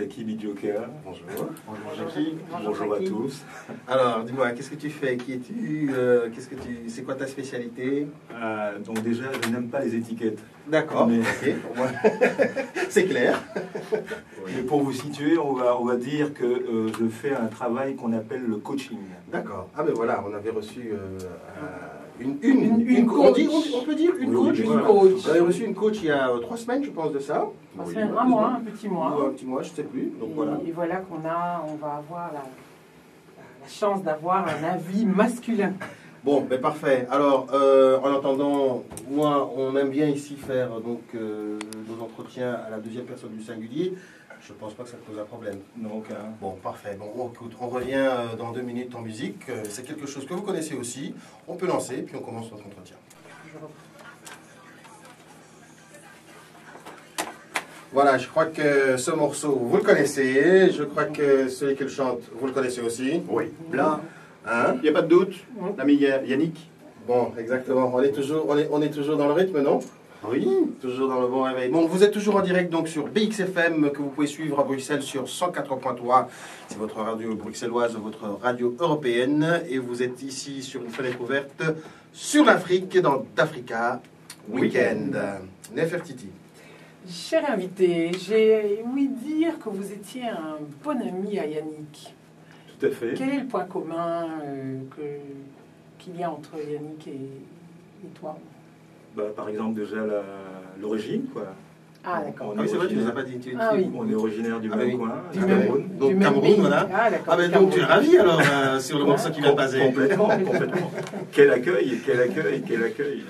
Jackie Bidjoka. Bonjour. Bonjour Jackie. Bonjour, à tous. Alors, dis-moi, qu'est-ce que tu fais? Qui es-tu? Euh, Qu'est-ce que tu C'est quoi ta spécialité? Euh, donc déjà, je n'aime pas les étiquettes. D'accord. Mais- Ok. C'est clair. Mais pour vous situer, on va, on va dire que euh, je fais un travail qu'on appelle le coaching. D'accord. Ah ben voilà, on avait reçu euh, euh, une, une, coach. on- on peut dire une Oui, coach. oui, Une voilà. coach. On avait reçu une coach il y a euh, trois semaines, je pense, de ça. Trois semaines, un mois, un petit mois. un petit mois, je sais plus. Donc Et, voilà. et voilà qu'on a, on va avoir la, la chance d'avoir un avis masculin. Bon, ben parfait. Alors, euh, en attendant, moi, on aime bien ici faire donc euh, nos entretiens à la deuxième personne du singulier. Je pense pas que ça te pose un problème. Non, aucun. Bon, parfait. Bon, on, écoute, on revient euh, dans deux minutes en musique. Euh, C'est quelque chose que vous connaissez aussi. On peut lancer, puis on commence notre entretien. Je reprends. Voilà, je crois que ce morceau, vous le connaissez. Je crois que celui qu'elle chante, vous le connaissez aussi. Oui, Hein il n'y a pas de doute, l'ami Ya- Yannick. Bon, exactement. On est toujours, on est, on est toujours dans le rythme, non? Oui. Toujours dans le bon réveil. Bon, vous êtes toujours en direct donc sur BXFM que vous pouvez suivre à Bruxelles sur 104.3. C'est votre radio bruxelloise, votre radio européenne. Et vous êtes ici sur une fenêtre ouverte sur l'Afrique dans d'Africa Weekend. Nefertiti. Cher invité, j'ai ouï dire que vous étiez un bon ami à Yannick. Tout à fait. Quel est le point commun euh, qu'il y a entre Yannick et, et toi? Bah, par exemple, déjà l'origine, quoi. Ah, d'accord. Ah oui, est c'est vrai, tu nous as pas dit. tu- Ah oui. On est originaire du Ah même oui. coin, Du même- Cameroun. Donc, Cameroun, voilà. Ah, d'accord. Ah ben donc tu es ravi alors euh, sur le morceau qui vient de passer. Complètement, complètement. quel accueil, quel accueil, quel accueil.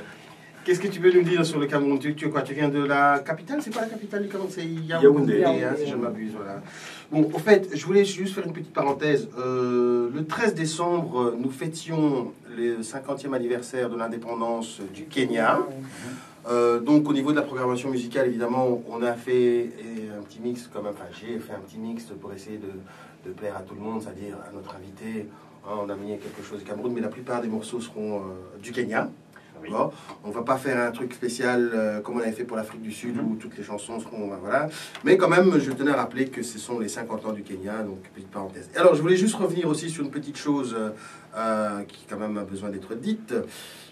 Qu'est-ce que tu peux nous dire sur le Cameroun? Tu, tu, quoi, tu viens de la capitale? C'est pas la capitale du Cameroun, c'est Yaoundé, Yaoundé. hein, si je ne m'abuse. Voilà. Bon, au fait, je voulais juste faire une petite parenthèse. Euh, le 13 décembre, nous fêtions le 50e anniversaire de l'indépendance du Kenya. Euh, donc au niveau de la programmation musicale, évidemment, on a fait euh, un petit mix, quand même, enfin j'ai fait un petit mix pour essayer de, de plaire à tout le monde, c'est-à-dire à notre invité. Hein, on a mis quelque chose du Cameroun, mais la plupart des morceaux seront euh, du Kenya. Oui. D'accord on va pas faire un truc spécial euh, comme on avait fait pour l'Afrique du Sud où toutes les chansons seront ben, voilà. Mais quand même, je tenais à rappeler que ce sont les 50 ans du Kenya, donc petite parenthèse. Alors je voulais juste revenir aussi sur une petite chose euh, euh, qui quand même a besoin d'être dite.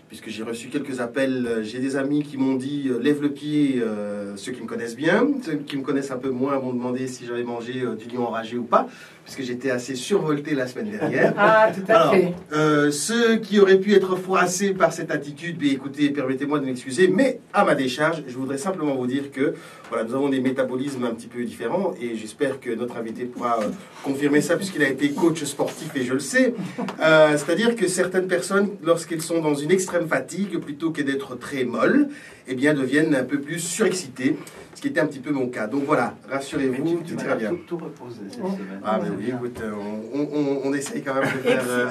Puisque j'ai reçu quelques appels, euh, j'ai des amis qui m'ont dit euh, lève le pied, euh, ceux qui me connaissent bien, ceux qui me connaissent un peu moins m'ont demandé si j'avais mangé euh, du lion enragé ou pas, puisque j'étais assez survolté la semaine dernière. Ah, tout à Alors, fait. Euh, ceux qui auraient pu être froissés par cette attitude, bien écoutez, permettez-moi de m'excuser, mais à ma décharge, je voudrais simplement vous dire que voilà, nous avons des métabolismes un petit peu différents et j'espère que notre invité pourra confirmer ça puisqu'il a été coach sportif et je le sais. C'est-à-dire que certaines personnes, lorsqu'elles sont dans une extrême fatigue, plutôt que d'être très molles, eh bien deviennent un peu plus surexcitées, ce qui était un petit peu mon cas. Donc voilà, rassurez-vous, tout ira bien. tout reposé cette Oh. semaine. Ah mais oui, écoute, euh, on, on- on essaye quand même de faire... euh,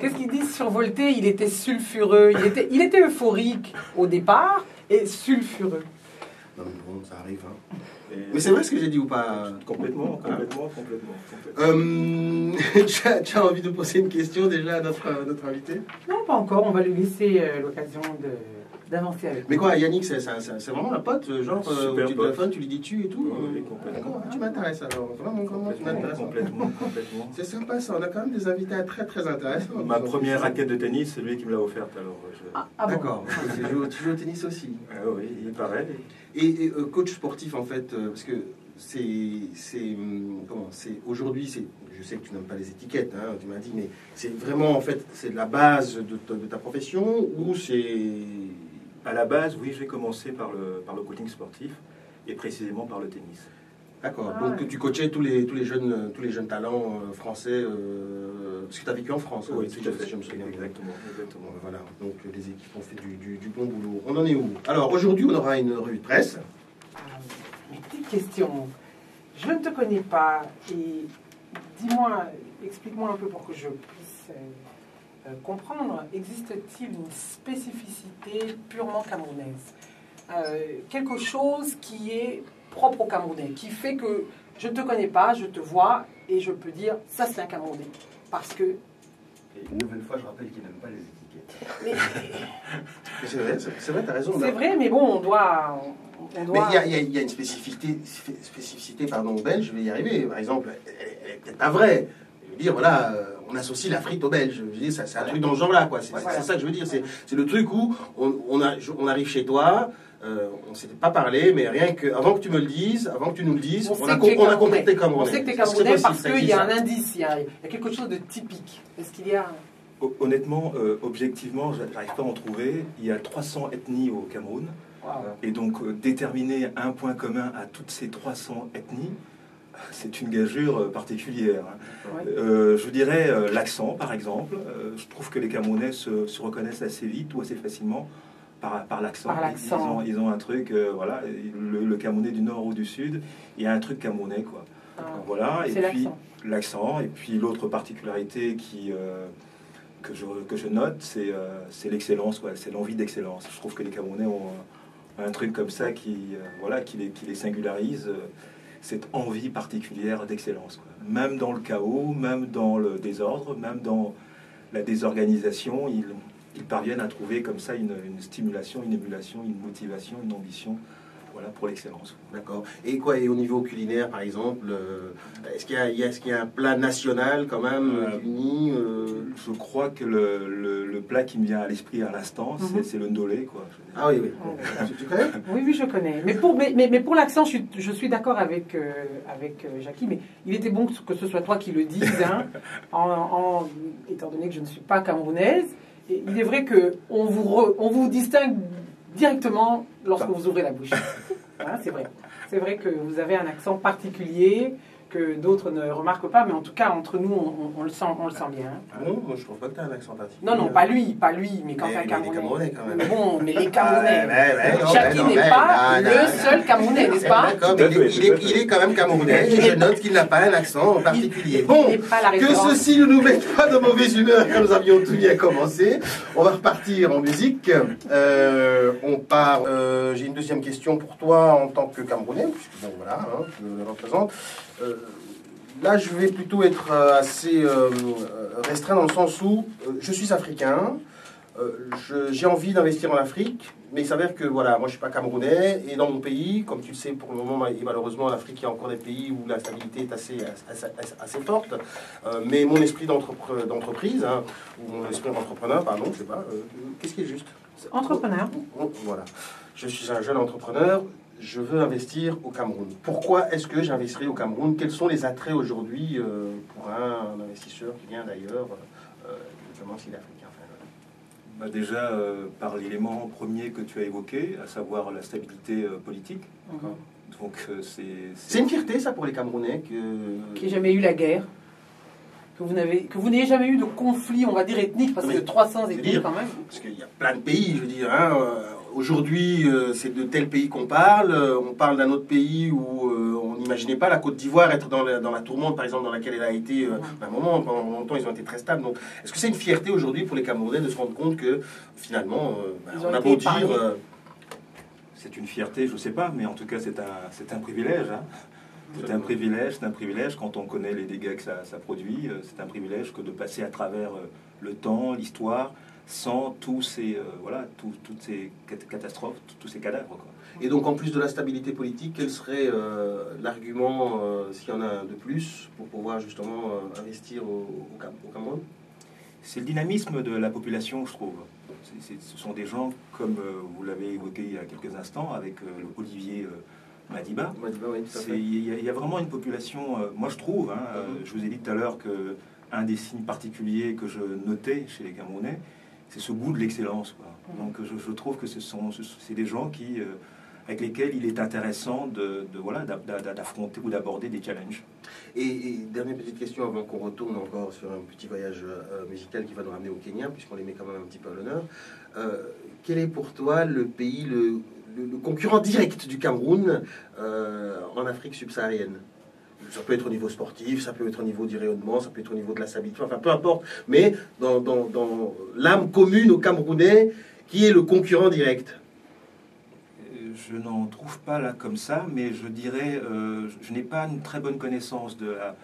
Qu'est-ce qu'ils disent survolté Il était sulfureux. Il était, il était euphorique au départ et sulfureux. Non mais bon, ça arrive. hein. Mais c'est vrai ce que j'ai dit ou pas? Complètement, complètement, complètement. complètement. euh, tu, as, tu as envie de poser une question déjà à notre, à notre invité? Non, pas encore. On va lui laisser euh, l'occasion de- d'avancer avec Mais quoi, Yannick, c'est c'est- c'est- c'est vraiment un pote Genre, euh, au tu pote. téléphone, tu lui dis tu et tout Oui, euh, complètement. D'accord, tu m'intéresses alors. Vraiment, vraiment, tu Complètement, m'intéresses. complètement, complètement. C'est sympa ça, on a quand même des invités très très intéressants. Ma première raquette de tennis, c'est lui qui me l'a offerte, alors. je- Ah, ah bon. D'accord, tu, joues, tu joues au tennis aussi. Ah oui, il paraît. Et, et, euh, coach sportif en fait, euh, parce que c'est, c'est, hum, comment, c'est aujourd'hui, c'est, je sais que tu n'aimes pas les étiquettes, hein, tu m'as dit, mais c'est vraiment en fait, c'est la base de, ta- de ta profession ou c'est, À la base, oui, j'ai commencé par le, par le coaching sportif et précisément par le tennis. d'accord. Ah Donc ouais. tu coachais tous les tous les jeunes euh, tous les jeunes talents euh, français, euh, parce que tu as vécu en France. hein, si je- si je me souviens bien. Exactement, exactement. Bon, Voilà, donc euh, les équipes ont fait du, du- du bon boulot. On en est où? Alors aujourd'hui, on aura une revue de presse. Ah, Une petite question. Je ne te connais pas et dis-moi, explique-moi un peu pour que je puisse euh, euh, comprendre. Existe-t-il une spécificité purement camerounaise Euh, Quelque chose qui est propre aux Camerounais, qui fait que je ne te connais pas, je te vois et je peux dire ça c'est un Camerounais. Parce que Et une nouvelle fois, je rappelle qu'il n'aime pas les étiquettes. mais C'est vrai, c'est vrai, t'as raison. c'est vrai, mais bon, on doit. On Mais il y y a- il y a une spécificité, spé- spécificité pardon, belge, je vais y arriver. Par exemple, elle, elle est peut-être pas vraie. Veux dire, voilà, euh, on associe la frite aux Belges. Je veux dire, ça- c'est un truc dans ce genre-là, quoi. C'est voilà. ça que je veux dire. C'est c'est le truc où on, on a- on arrive chez toi, euh, on s'était pas parlé, mais rien que, avant que tu me le dises, avant que tu nous le dises, on, sait a, que t'es com- on a compris que t'es Camerounais. On sait que t'es Camerounais parce qu'il y a un indice, il y a, il y a quelque chose de typique. Est-ce qu'il y a. Ho- Honnêtement, euh, objectivement, j'a- j'arrive pas à en trouver. Il y a 300 ethnies au Cameroun. Et donc, euh, déterminer un point commun à toutes ces 300 ethnies, c'est une gageure euh, particulière. Ouais. Euh, je dirais euh, l'accent, par exemple. Euh, je trouve que les Camerounais se, se reconnaissent assez vite ou assez facilement par, par l'accent. Ils- ont, ils ont un truc, voilà, le, le Camerounais du nord ou du sud, il y a un truc camerounais, quoi. Ah, Voilà, et puis l'accent. et puis l'autre particularité qui, que, je, que je note, c'est c'est l'excellence, c'est l'envie d'excellence. Je trouve que les Camerounais ont un, un truc comme ça qui, voilà, qui, les, qui les singularise, cette envie particulière d'excellence. Même dans le chaos, même dans le désordre, même dans la désorganisation, ils, parviennent à trouver comme ça une stimulation, une émulation, une motivation, une ambition voilà, pour l'excellence. D'accord. Et quoi, et au niveau culinaire, par exemple, euh, est-ce qu'il y, a- il y a- est-ce qu'il y a un plat national quand même Euh, euh, uni euh, Je crois que le, le- le plat qui me vient à l'esprit à l'instant, c'est- Mhm. c'est le ndolé. Quoi. Ah oui, oui. Ouais. Tu, tu connais? Oui, oui, je connais. Mais pour, mais, mais, mais pour l'accent, je suis, je suis d'accord avec, euh, avec euh, Jackie, mais il était bon que ce soit toi qui le dise, hein, en, en- étant donné que je ne suis pas camerounaise. Et il est vrai qu'on vous, re- on vous distingue directement lorsque vous ouvrez la bouche. Hein, c'est vrai. C'est vrai que vous avez un accent particulier que d'autres ne remarquent pas, mais en tout cas, entre nous, on, on- on le, sent, on le sent bien. hein. Ah non, moi je trouve pas que tu as un accent particulier. Non, non, pas lui, pas lui, mais quand Mais- un mais les Camerounais. Camerounais, quand même. Bon, mais les Camerounais. Jackie n'est pas non, le non. seul Camerounais, n'est-ce pas? D'accord, mais il, est, tout il est- à fait. il est quand même camerounais et je note qu'il n'a pas un accent particulier. Bon, que ceci ne nous mette pas de mauvaise humeur comme nous avions tout bien commencé. On va repartir en musique. Euh, on part. euh, J'ai une deuxième question pour toi en tant que Camerounais, puisque bon voilà, hein, tu le représentes. Euh, là, je vais plutôt être euh, assez euh, restreint dans le sens où euh, je suis africain. j'ai envie d'investir en Afrique, mais il s'avère que voilà, moi je suis pas camerounais et dans mon pays, comme tu le sais, pour le moment et malheureusement en Afrique, il y a encore des pays où la stabilité est assez, assez, forte. Euh, mais mon esprit d'entreprise, hein, ou mon esprit d'entrepreneur, pardon, je sais pas, euh, qu'est-ce qui est juste? Entrepreneur. Oh, Voilà, je suis un jeune entrepreneur. Je veux investir au Cameroun. Pourquoi est-ce que j'investirai au Cameroun? Quels sont les attraits aujourd'hui euh, pour un, investisseur qui vient d'ailleurs, notamment s'il est africain enfin, Bah déjà, euh, par l'élément premier que tu as évoqué, à savoir la stabilité euh, politique. Donc, c'est. C'est une fierté, ça, pour les Camerounais que... Qui jamais eu la guerre. Que vous n'avez, que vous n'ayez jamais eu de conflit, on va dire ethnique, parce que Mais, de 300 je veux ethnies quand même. Parce qu'il y a plein de pays, je veux dire. hein, Aujourd'hui, euh, c'est de tel pays qu'on parle. euh, on parle d'un autre pays où euh, on n'imaginait pas la Côte d'Ivoire être dans la, dans la tourmente, par exemple, dans laquelle elle a été. euh, à un moment, pendant longtemps, ils ont été très stables. Donc, est-ce que c'est une fierté aujourd'hui pour les Camerounais de se rendre compte que finalement, euh, bah, on a beau dire. euh, C'est une fierté, je sais pas, mais en tout cas, c'est un, c'est un privilège. hein. C'est un privilège, c'est un privilège quand on connaît les dégâts que ça, ça produit. C'est un privilège que de passer à travers le temps, l'histoire, sans tous ces, euh, voilà, tout- toutes ces cat- catastrophes, tous- tous ces cadavres. Quoi. Et donc, en plus de la stabilité politique, quel serait euh, l'argument, euh, s'il y en a de plus, pour pouvoir justement investir au, au Cam- au Cameroun? C'est le dynamisme de la population, je trouve. Ce sont des gens, comme vous l'avez évoqué il y a quelques instants, avec le Olivier Madiba. Oui. Il y, a- il y a vraiment une population, moi je trouve, hein, Mhm. je vous ai dit tout à l'heure que un des signes particuliers que je notais chez les Camerounais, c'est ce goût de l'excellence. quoi. Mhm. Donc je, je trouve que ce sont, ce- c'est des gens qui, euh, avec lesquels il est intéressant de, voilà, d'affronter ou d'aborder des challenges. Et, et dernière petite question avant qu'on retourne encore sur un petit voyage euh, musical qui va nous ramener au Kenya, puisqu'on les met quand même un petit peu à l'honneur. Euh, quel est pour toi le pays, le, le- le concurrent direct du Cameroun en Afrique subsaharienne? Ça peut être au niveau sportif, ça peut être au niveau du rayonnement, ça peut être au niveau de la stabilité, enfin peu importe. Mais dans, dans- dans l'âme commune au Camerounais, qui est le concurrent direct? Je n'en trouve pas là comme ça, mais je dirais, euh, je n'ai pas une très bonne connaissance de la,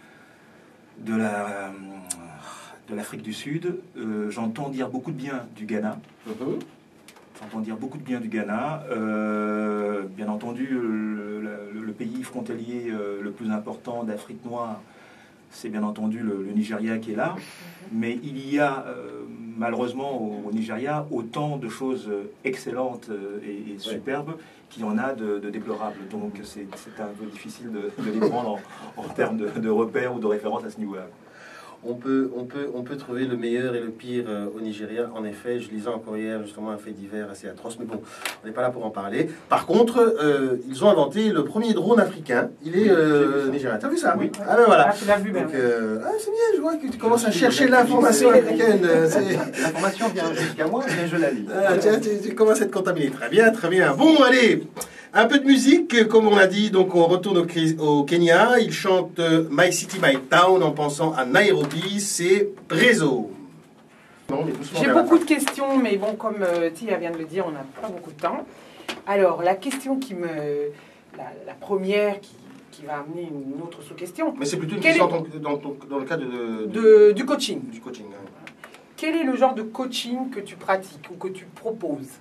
de la, euh, de l'Afrique du Sud. Euh, J'entends dire beaucoup de bien du Ghana. Mhm. J'entends dire beaucoup de bien du Ghana. Euh, bien entendu, le, le- le pays frontalier euh, le plus important d'Afrique noire, c'est bien entendu le, le Nigeria qui est là. Mais il y a euh, malheureusement au, au Nigeria autant de choses excellentes et, et superbes qu'il y en a de, de déplorables. Donc c'est c'est un peu difficile de, de les prendre en, en termes de, de repères ou de références à ce niveau-là. On peut, on, peut, on peut trouver le meilleur et le pire euh, au Nigeria. En effet, je lisais encore hier justement un fait divers assez atroce, mais bon, on n'est pas là pour en parler. Par contre, euh, ils ont inventé le premier drone africain. Il est euh, j'ai vu ça. nigérien. T'as vu ça? Oui. Ah ben voilà. Ah, vu, ben. euh, ah, c'est bien, je vois que tu commences à chercher l'information africaine. L'information vient jusqu'à moi, mais je la lis. Ah, tiens, tu, tu commences à être contaminé. Très bien, très bien. Bon, allez, un peu de musique, comme on l'a dit. Donc, on retourne au, Kenya. Il chante euh, My City, My Town en pensant à Nairobi. C'est doucement J'ai beaucoup de questions, mais bon, comme euh, Tia vient de le dire, on n'a pas beaucoup de temps. Alors, la question qui me. La, la première qui, qui va amener une autre sous-question. Mais c'est plutôt une question est- dans, dans le cadre de, de- De, du coaching. du coaching. hein. Quel est le genre de coaching que tu pratiques ou que tu proposes?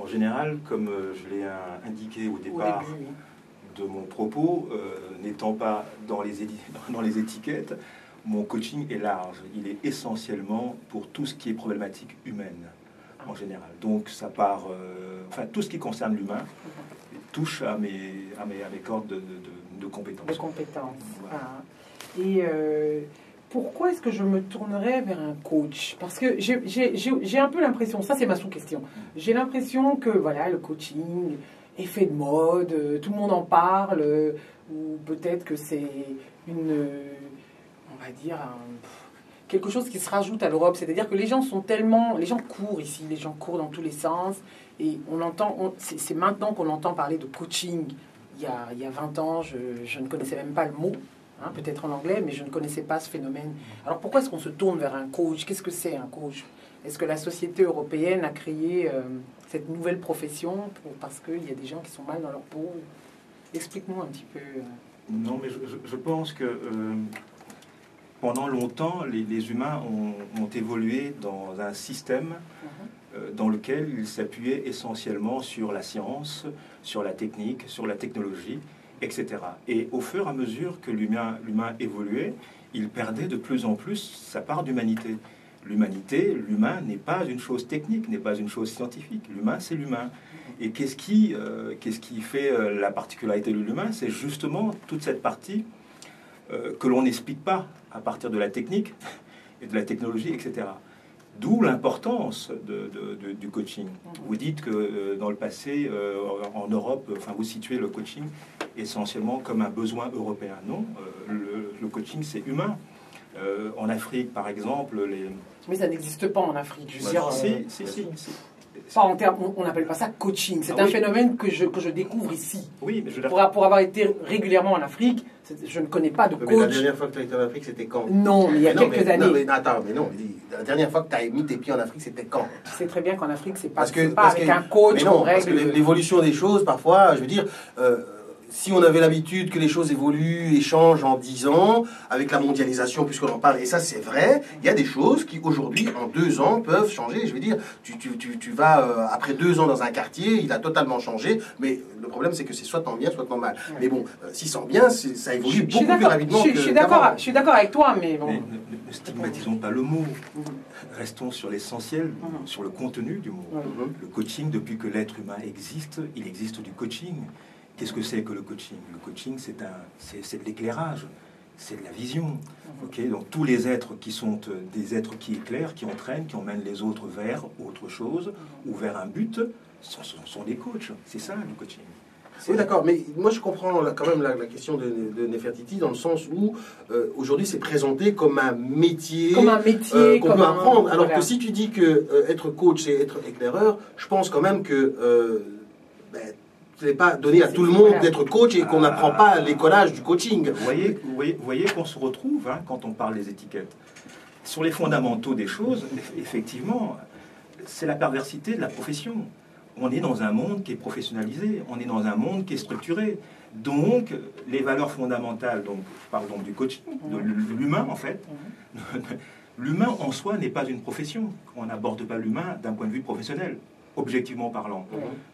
En général, comme euh, je l'ai indiqué au au départ, début oui. de mon propos, euh, n'étant pas dans les, dans les étiquettes, mon coaching est large. Il est essentiellement pour tout ce qui est problématique humaine, en général. Donc ça part, euh, enfin tout ce qui concerne l'humain touche à mes, à mes, à mes cordes de, de- de- de compétences. de compétences. Voilà. Ah. Et euh, pourquoi est-ce que je me tournerais vers un coach? Parce que j'ai- un peu l'impression, ça c'est ma sous-question, j'ai l'impression que voilà, le coaching fait de mode, euh, tout le monde en parle, euh, ou peut-être que c'est une, euh, on va dire, quelque chose qui se rajoute à l'Europe. C'est-à-dire que les gens sont tellement, les gens courent ici, les gens courent dans tous les sens, et on entend, c'est maintenant qu'on entend parler de coaching. Il y a, il y a 20 ans, je, je ne connaissais même pas le mot, hein, peut-être en anglais, mais je ne connaissais pas ce phénomène. Alors pourquoi est-ce qu'on se tourne vers un coach? Qu'est-ce que c'est un coach? Est-ce que la société européenne a créé euh, cette nouvelle profession pour- parce qu'il y a des gens qui sont mal dans leur peau? Explique-nous un petit peu. euh. Non, mais je, pense que euh, pendant longtemps, les, les humains ont, ont évolué dans un système euh, dans lequel ils s'appuyaient essentiellement sur la science, sur la technique, sur la technologie, etc. Et au fur et à mesure que l'humain évoluait, il perdait de plus en plus sa part d'humanité. L'humanité, l'humain n'est pas une chose technique, n'est pas une chose scientifique. L'humain, c'est l'humain. Et qu'est-ce qui, euh, qu'est-ce qui fait euh, la particularité de l'humain? C'est justement toute cette partie euh, que l'on n'explique pas à partir de la technique et de la technologie, etc. D'où l'importance de- de- de- du coaching. Vous dites que euh, dans le passé, euh, en Europe, enfin, vous situez le coaching essentiellement comme un besoin européen. Non, euh, le, le coaching, c'est humain. En Afrique, par exemple, les... Mais ça n'existe pas en Afrique. Je veux dire, si, si, si, si. Pas en termes, on- n'appelle pas ça coaching. C'est Ah un oui. phénomène que je, que je découvre ici. Oui, mais je veux dire- Pour, pour avoir été régulièrement en Afrique, je ne connais pas de Mais la coach. dernière fois que tu as été en Afrique, c'était quand? Non, mais il y a Mais non, quelques mais- années. Non, mais attends, mais non, la dernière fois que tu as mis tes pieds en Afrique, c'était quand? Tu sais très bien qu'en Afrique, c'est pas, Parce que, c'est pas parce avec que- un coach mais non, parce que l'évolution des choses, parfois, je veux dire, euh, si on avait l'habitude que les choses évoluent et changent en 10 ans, avec la mondialisation, puisqu'on en parle, et ça c'est vrai, il y a des choses qui aujourd'hui, en deux ans, peuvent changer. Je veux dire, tu, tu, tu, tu vas, euh, après deux ans dans un quartier, il a totalement changé, mais le problème c'est que c'est soit en bien, soit en mal. Ouais. Mais bon, euh, si c'est en bien, ça évolue beaucoup plus rapidement Je, suis d'accord. Je suis d'accord avec toi, mais bon. Mais ne, stigmatisons pas le mot. Mhm. Restons sur l'essentiel, Mhm. sur le contenu du mot. Mhm. Le coaching, depuis que l'être humain existe, il existe du coaching. Qu'est-ce que c'est que le coaching? Le coaching, c'est un, c'est, de l'éclairage, c'est de la vision. Mhm. Ok, donc tous les êtres qui sont euh, des êtres qui éclairent, qui entraînent, qui emmènent les autres vers autre chose ou vers un but, sont, sont- sont des coachs. C'est ça le coaching. C'est- Oui, d'accord, mais moi je comprends là, quand même la, la question de, de Nefertiti dans le sens où euh, aujourd'hui c'est présenté comme un métier. Comme un métier, euh, qu'on peut un- apprendre. Alors voilà. que si tu dis que euh, être coach c'est être éclaireur, je pense quand même que euh, ben, n'est pas donné à tout le monde d'être coach et qu'on Ah. n'apprend pas l'écolage du coaching. Vous voyez, vous voyez, vous voyez qu'on se retrouve hein, quand on parle des étiquettes. Sur les fondamentaux des choses, eff- effectivement, c'est la perversité de la profession. On est dans un monde qui est professionnalisé, on est dans un monde qui est structuré. Donc, les valeurs fondamentales, donc, je parle donc du coaching, de l'humain en fait, l'humain en soi n'est pas une profession. On n'aborde pas l'humain d'un point de vue professionnel, objectivement parlant.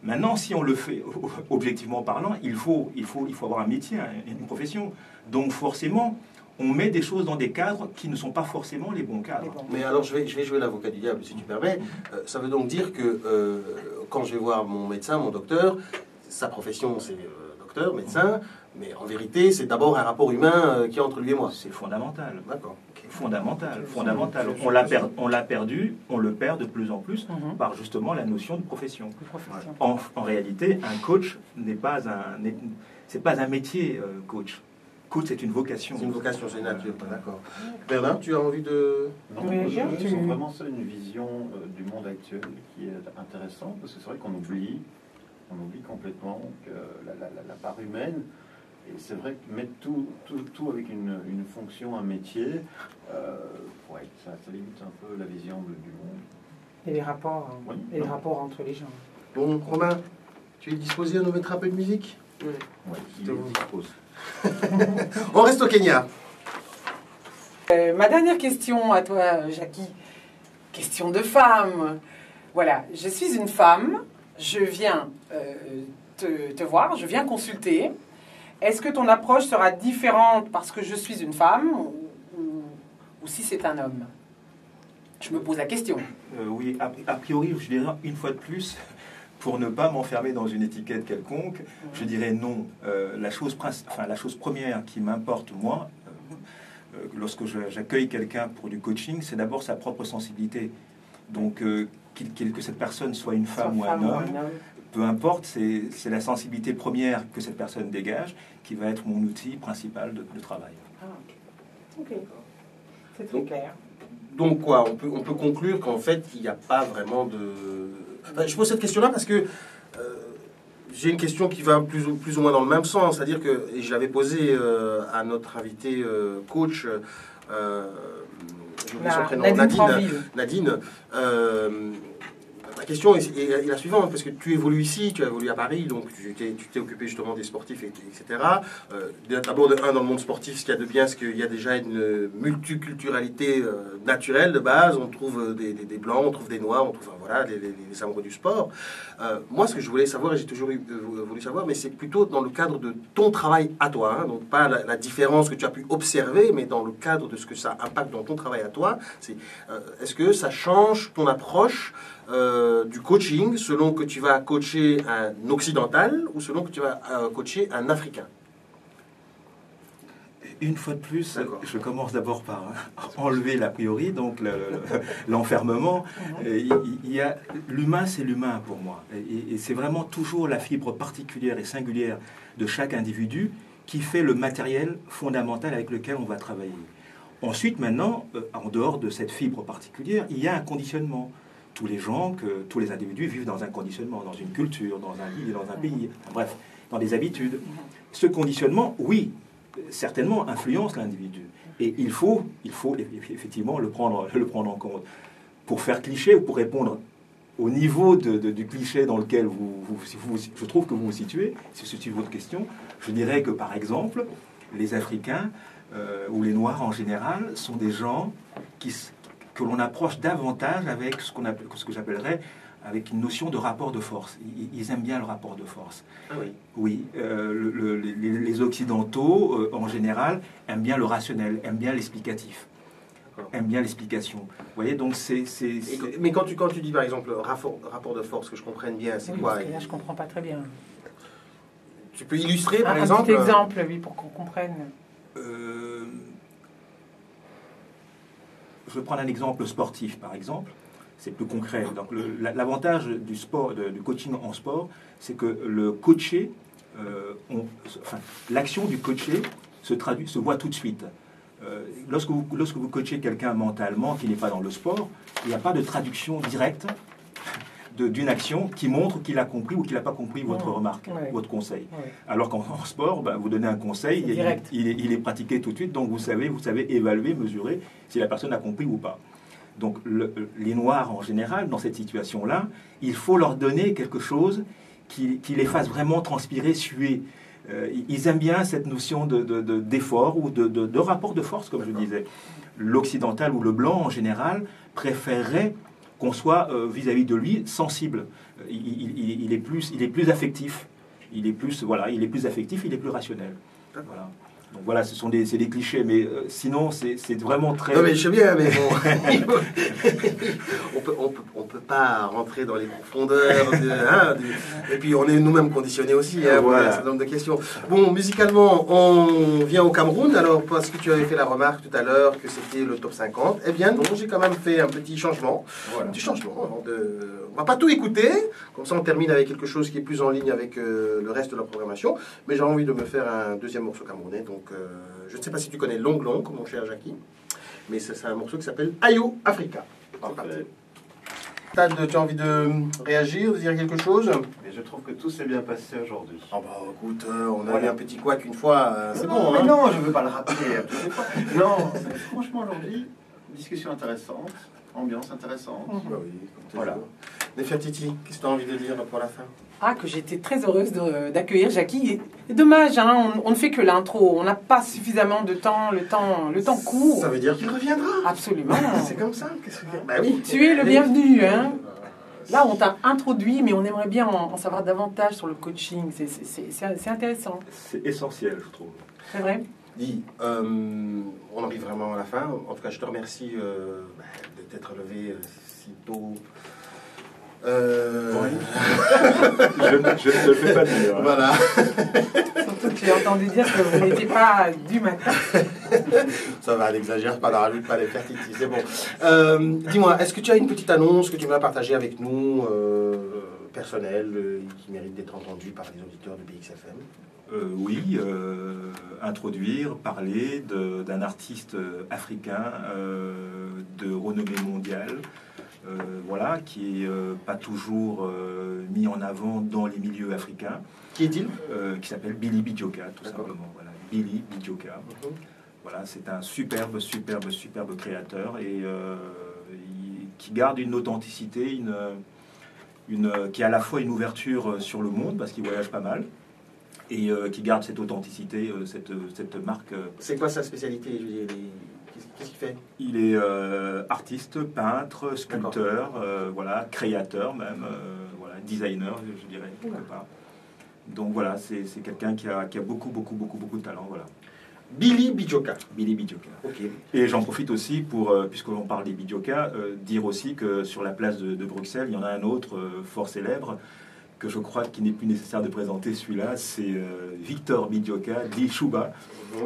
Maintenant, si on le fait objectivement parlant, il faut, il faut, il faut avoir un métier, hein, une profession. Donc forcément, on met des choses dans des cadres qui ne sont pas forcément les bons cadres. Mais alors, je vais, je vais jouer l'avocat du diable, si tu permets. Euh, ça veut donc dire que euh, quand je vais voir mon médecin, mon docteur, sa profession, c'est euh, docteur, médecin, mais en vérité, c'est d'abord un rapport humain euh, qui est entre lui et moi. C'est fondamental. D'accord. Fondamental, Je- fondamental. je- je- On l'a per- on l'a perdu, on le perd de plus en plus Mhm. par justement la notion de profession. En, en réalité, un coach n'est pas un, n'est- c'est pas un métier, euh, coach. Coach, c'est une vocation. C'est une vocation, c'est une nature. D'accord. Bernard, tu as envie de. Non, je tu- vraiment ça une vision euh, du monde actuel qui est intéressante parce que c'est vrai qu'on oublie, on oublie complètement que la, la- la- la part humaine. Et c'est vrai que mettre tout, tout, tout avec une, une fonction, un métier, euh, ouais, ça, ça limite un peu la vision de- du monde. Et les rapports, hein, Oui. et les rapports entre les gens. Bon, Romain, tu es disposé à nous mettre un peu de musique? Ouais, il dispose. On reste au Kenya. Euh, ma dernière question à toi, Jackie. Question de femme. Voilà, je suis une femme. Je viens euh, te, te voir, je viens consulter. Est-ce que ton approche sera différente parce que je suis une femme ou, ou- ou si c'est un homme? Je me pose la question. Euh, oui, a, a priori, je dirais une fois de plus, pour ne pas m'enfermer dans une étiquette quelconque, je dirais non. Euh, la, chose princi- enfin, la chose première qui m'importe, moi, euh, lorsque j'accueille quelqu'un pour du coaching, c'est d'abord sa propre sensibilité. Donc, que cette personne soit une femme, Soit ou, un homme, peu importe, c'est c'est la sensibilité première que cette personne dégage qui va être mon outil principal de, de travail. Ah, ok. C'est très clair. Donc quoi, on peut, on peut conclure qu'en fait, il n'y a pas vraiment de... Enfin, je pose cette question-là parce que euh, j'ai une question qui va plus ou, plus ou moins dans le même sens. C'est-à-dire que et je l'avais posée euh, à notre invité euh, coach, euh, prénom, Nadine Nadine. La question est, la suivante, parce que tu évolues ici, tu as évolué à Paris, donc tu t'es, occupé justement des sportifs, et- etc. Euh, D'abord, de un, dans le monde sportif, ce qu'il y a de bien, c'est qu'il y a déjà une multiculturalité euh, naturelle de base. On trouve euh, des, blancs, on trouve des noirs, on trouve euh, voilà, les, les- amoureux du sport. Euh, moi, ce que je voulais savoir, et j'ai toujours voulu savoir, mais c'est plutôt dans le cadre de ton travail à toi, hein, donc pas la, différence que tu as pu observer, mais dans le cadre de ce que ça impacte dans ton travail à toi. C'est est-ce que ça change ton approche du coaching selon que tu vas coacher un occidental ou selon que tu vas euh, coacher un africain Une fois de plus, je commence d'abord par enlever l'a priori, donc le- le- l'enfermement. Il y a l'humain, c'est l'humain pour moi, et, et c'est vraiment toujours la fibre particulière et singulière de chaque individu qui fait le matériel fondamental avec lequel on va travailler. Ensuite, maintenant, euh, en dehors de cette fibre particulière, il y a un conditionnement. Tous les gens, que, tous les individus vivent dans un conditionnement, dans une culture, dans un lieu, dans un pays, bref, dans des habitudes. Ce conditionnement, oui, certainement influence l'individu. Et il faut, il faut effectivement le prendre, le prendre en compte. Pour faire cliché ou pour répondre au niveau du cliché dans lequel vous, je trouve que vous vous situez, si c'est votre question, je dirais que par exemple, les Africains euh, ou les Noirs en général sont des gens qui, que l'on approche davantage avec ce, qu'on appelle- ce que j'appellerais avec une notion de rapport de force. Ils, ils aiment bien le rapport de force. Ah oui. Oui, euh, le- le- les, les Occidentaux, euh, en général, aiment bien le rationnel, aiment bien l'explicatif, aiment bien l'explication. Vous voyez, donc c'est... mais quand tu, quand tu dis par exemple rapport, rapport de force, que je comprenne bien, c'est Oui, quoi parce que là, je comprends pas très bien. Tu peux illustrer par Un, un exemple petit exemple, oui, pour qu'on comprenne. Euh, je vais prendre un exemple sportif, par exemple. C'est plus concret. L'avantage du du coaching en sport, c'est que le coaché, euh, l'action du coaché se voit tout de suite. Euh, lorsque, vous, coachez quelqu'un mentalement qui n'est pas dans le sport, il n'y a pas de traduction directe d'une action qui montre qu'il a compris ou qu'il n'a pas compris votre Ouais. remarque, Ouais. votre conseil. Ouais. Alors qu'en en sport, bah, vous donnez un conseil, il, il est, il est pratiqué tout de suite, donc vous savez, vous savez évaluer, mesurer si la personne a compris ou pas. Donc le- les Noirs en général, dans cette situation-là, il faut leur donner quelque chose qui, qui les fasse vraiment transpirer, suer. euh, ils aiment bien cette notion de, de- de- d'effort ou de, de- de rapport de force, comme je disais. L'occidental ou le blanc, en général, préférerait qu'on soit euh, vis-à-vis de lui sensible. Euh, Il, il- il- il est plus, il est plus affectif. Il est plus, voilà, il est plus affectif, il est plus rationnel. Voilà. Donc voilà, ce sont des, clichés, mais euh, sinon, c'est, vraiment très. Non mais je sais bien, mais bon, on peut, on peut, on peut pas rentrer dans les profondeurs. de- hein, et puis on est nous-mêmes conditionnés aussi, hein, Voilà. un certain nombre de questions. Bon, musicalement, on vient au Cameroun. Alors parce que tu avais fait la remarque tout à l'heure que c'était le top 50, eh bien non, j'ai quand même fait un petit changement. Voilà. Un petit changement. de... On va pas tout écouter, comme ça on termine avec quelque chose qui est plus en ligne avec euh, le reste de la programmation. Mais j'ai envie de me faire un deuxième morceau camerounais. Donc euh, je ne sais pas si tu connais Long Long, mon cher Jackie, mais c'est un morceau qui s'appelle Ayo Africa. C'est parti. Tad, tu as envie de réagir, de dire quelque chose? Mais je trouve que tout s'est bien passé aujourd'hui. Ah bah écoute, euh, on a eu un petit couac une fois, euh, c'est non, bon. mais hein non, je ne veux pas le rappeler. non, franchement, aujourd'hui, discussion intéressante, ambiance intéressante. Bah oui, comme Voilà. Nefertiti, qu'est-ce que tu as envie de dire pour la fin? Ah, que j'étais très heureuse de- d'accueillir Jackie. Et dommage, hein, on, on ne fait que l'intro. On n'a pas suffisamment de temps. Le temps, le temps court. Ça veut dire qu'il reviendra. Absolument. C'est comme ça. qu'est-ce que- Bah oui. Tu es le bienvenu. Hein. Là, on t'a introduit, mais on aimerait bien en, en savoir davantage sur le coaching. C'est- c'est- C'est c'est- c'est intéressant. C'est essentiel, je trouve. C'est vrai Dis, euh, on arrive vraiment à la fin. En tout cas, je te remercie euh, bah, de t'être levé euh, si tôt. Euh, Je, je ne le fais pas dire. Voilà. Surtout que j'ai entendu dire que vous n'étiez pas du matin. Ça va, n'exagère pas, ne rajoute pas les fertitis, c'est bon. Euh, Dis-moi, est-ce que tu as une petite annonce que tu veux partager avec nous, euh, personnelle, euh, qui mérite d'être entendue par les auditeurs de BXFM Euh, oui, euh, introduire, parler de- d'un artiste africain euh, de renommée mondiale, euh, voilà, qui est euh, pas toujours euh, mis en avant dans les milieux africains, Qui est-il? Qui s'appelle Billy Bidjoka, tout simplement. Voilà, Billy Bidjoka. Voilà, c'est un superbe, superbe, superbe créateur et il- qui garde une authenticité, une, une, qui a à la fois une ouverture sur le monde parce qu'il voyage pas mal et qui garde cette authenticité, cette, cette marque. C'est quoi sa spécialité? Je veux dire, les- Qu'est-ce qu'il fait? Il est euh, artiste, peintre, sculpteur, euh, voilà, créateur même, euh, voilà, designer, je dirais quelque part. Donc voilà, c'est c'est quelqu'un qui a, qui a beaucoup, beaucoup, beaucoup, beaucoup de talent. Voilà, Billy Bijoka. Billy Bidjoka. Ok. Et j'en profite aussi pour, puisque l'on parle des Bidjoka, dire aussi que sur la place de, de Bruxelles, il y en a un autre fort célèbre que je crois qu'il n'est plus nécessaire de présenter celui-là, c'est euh, Victor Bidjoka, dit Shuba,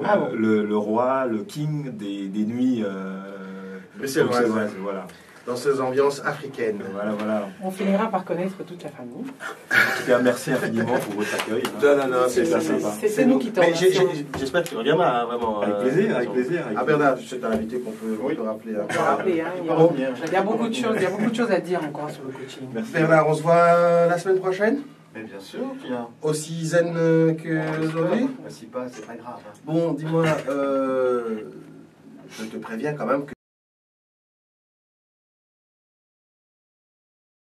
Ah euh, le, le roi, le king des, des nuits euh, Bruxelloises. bruxelloises, Voilà, Dans ces ambiances africaines. voilà, voilà. On finira par connaître toute la famille. En tout cas, merci infiniment pour votre accueil. Non, non, non, c'est C'est ça. sympa. C'est nous qui t'en J'espère que tu reviendras, hein, vraiment. Avec euh, plaisir, avec plaisir. avec Ah, plaisir. Bernard, c'est un invité qu'on peut Oui. te rappeler. hein. Rappeler, hein, il y a- Bon, bien. Il y a beaucoup de choses, il y a beaucoup de choses à dire encore sur le coaching. Merci. Bernard, on se voit la semaine prochaine Mais bien sûr, Pierre. Aussi zen euh, qu'aujourd'hui Si pas, c'est pas grave. Bon, dis-moi, euh, je te préviens quand même que